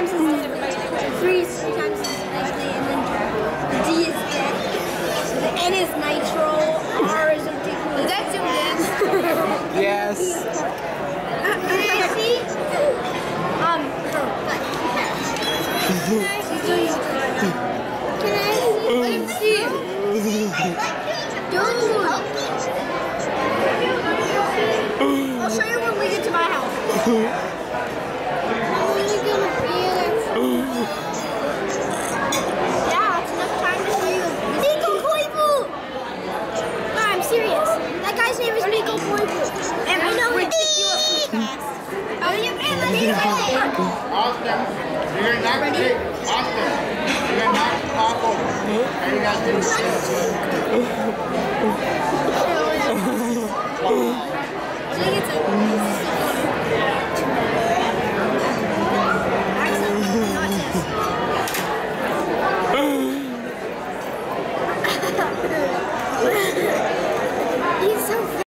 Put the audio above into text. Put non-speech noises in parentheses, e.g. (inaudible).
times his three three times his nice name, and then D is death. The N is nitro. R is ridiculous. Is that zoomed in? (laughs) Yes. (laughs) Um. Can I? Let him see. I'll show you when we get to my house. (laughs) That guy's name is Nico Boywood. And we know the fast. Oh, you can Austin, you're not Austin, you're not awful. And you got this. I think it's